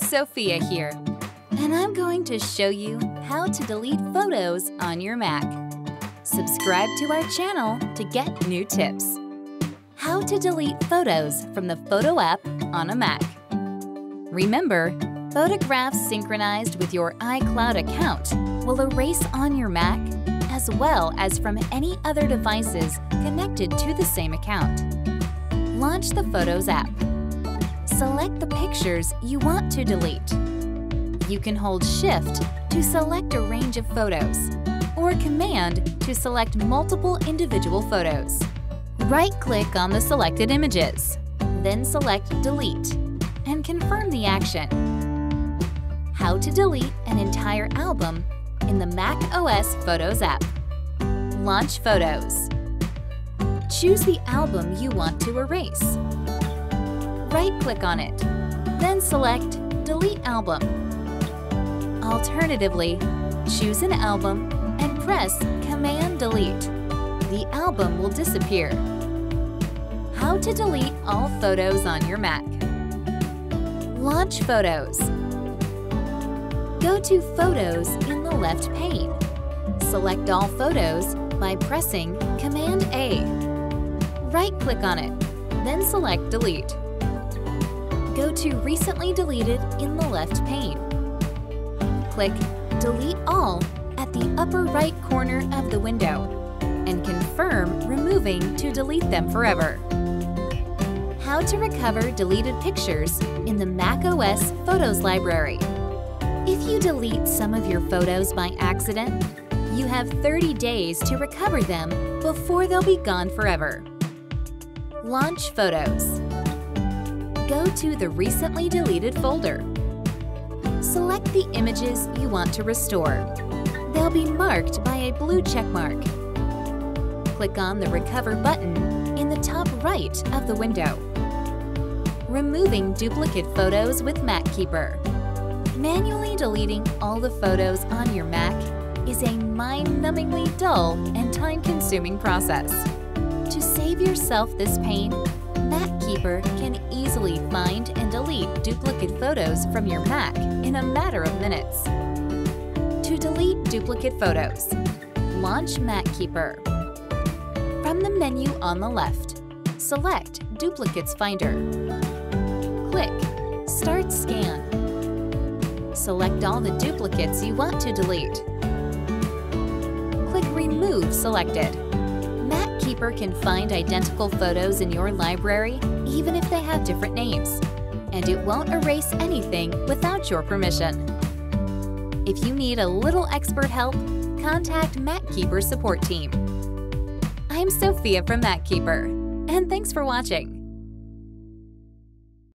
it's Sophia here, and I'm going to show you how to delete photos on your Mac. Subscribe to our channel to get new tips. How to delete photos from the Photo app on a Mac. Remember, photographs synchronized with your iCloud account will erase on your Mac as well as from any other devices connected to the same account. Launch the Photos app select the pictures you want to delete. You can hold Shift to select a range of photos, or Command to select multiple individual photos. Right-click on the selected images, then select Delete, and confirm the action. How to delete an entire album in the Mac OS Photos app. Launch Photos. Choose the album you want to erase right-click on it, then select Delete Album. Alternatively, choose an album and press Command-Delete. The album will disappear. How to delete all photos on your Mac. Launch Photos. Go to Photos in the left pane. Select all photos by pressing Command-A. Right-click on it, then select Delete go to Recently Deleted in the left pane. Click Delete All at the upper right corner of the window and confirm removing to delete them forever. How to recover deleted pictures in the macOS Photos library. If you delete some of your photos by accident, you have 30 days to recover them before they'll be gone forever. Launch Photos go to the Recently Deleted folder. Select the images you want to restore. They'll be marked by a blue check mark. Click on the Recover button in the top right of the window. Removing duplicate photos with MacKeeper. Manually deleting all the photos on your Mac is a mind-numbingly dull and time-consuming process. To save yourself this pain, MacKeeper can easily find and delete duplicate photos from your Mac in a matter of minutes. To delete duplicate photos, launch MacKeeper. From the menu on the left, select Duplicates Finder. Click Start Scan. Select all the duplicates you want to delete. Click Remove selected. MacKeeper can find identical photos in your library even if they have different names, and it won't erase anything without your permission. If you need a little expert help, contact MacKeeper support team. I'm Sophia from MacKeeper, and thanks for watching.